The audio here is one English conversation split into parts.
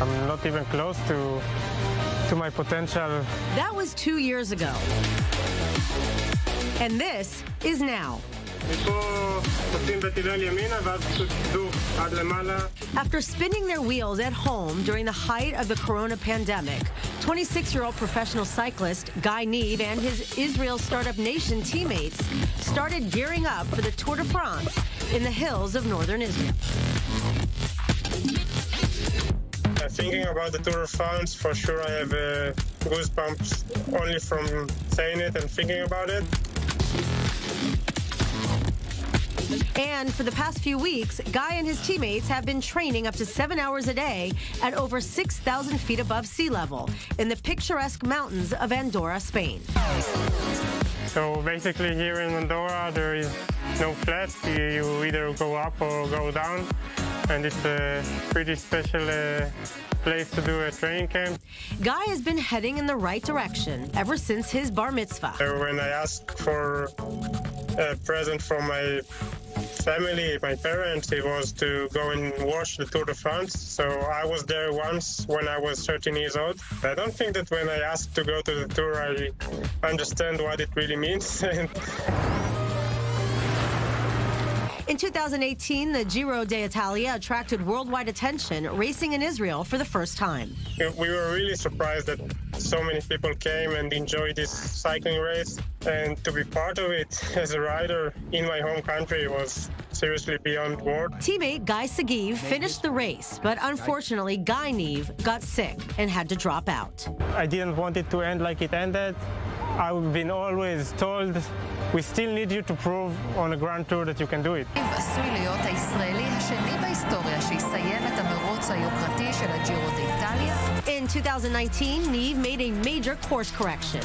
I'm not even close to to my potential. That was two years ago. And this is now. After spinning their wheels at home during the height of the corona pandemic, 26-year-old professional cyclist Guy Niv and his Israel Startup Nation teammates started gearing up for the Tour de France in the hills of northern Israel. Thinking about the Tour de France, for sure I have uh, goosebumps only from saying it and thinking about it. And for the past few weeks, Guy and his teammates have been training up to seven hours a day at over 6,000 feet above sea level in the picturesque mountains of Andorra, Spain. So basically here in Andorra, there is no flats. You, you either go up or go down. And it's a pretty special uh, place to do a training camp. Guy has been heading in the right direction ever since his bar mitzvah. When I asked for a present from my family, my parents, it was to go and watch the Tour de France. So I was there once when I was 13 years old. I don't think that when I asked to go to the tour, I understand what it really means. In 2018, the Giro d'Italia attracted worldwide attention, racing in Israel for the first time. We were really surprised that so many people came and enjoyed this cycling race. And to be part of it as a rider in my home country was seriously beyond word. Teammate Guy Sagiv finished the race, but unfortunately, Guy Niv got sick and had to drop out. I didn't want it to end like it ended. I've been always told we still need you to prove on a grand tour that you can do it. In 2019, Niv made a major course correction,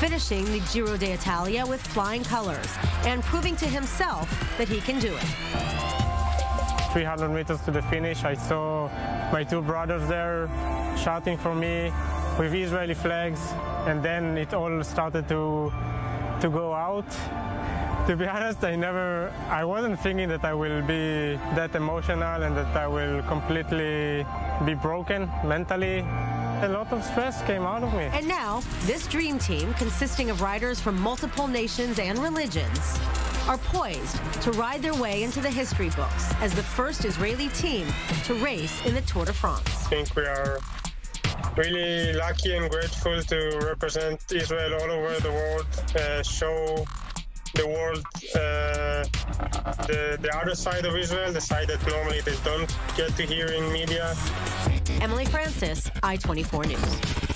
finishing the Giro d'Italia with flying colors and proving to himself that he can do it. 300 meters to the finish, I saw my two brothers there shouting for me with Israeli flags, and then it all started to to go out. To be honest, I never, I wasn't thinking that I will be that emotional and that I will completely be broken mentally. A lot of stress came out of me. And now, this dream team, consisting of riders from multiple nations and religions, are poised to ride their way into the history books as the first Israeli team to race in the Tour de France. I think we are really lucky and grateful to represent Israel all over the world, uh, show the world uh, the, the other side of Israel, the side that normally they don't get to hear in media. Emily Francis, I 24 News.